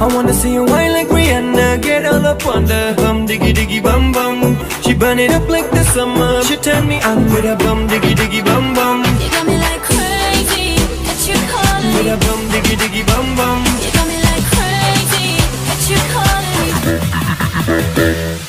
I wanna see you wild like Rihanna. Get all up on the bom diggy diggy bom bom. She burn it up like the summer. She turn me on with a bom diggy diggy Thank you.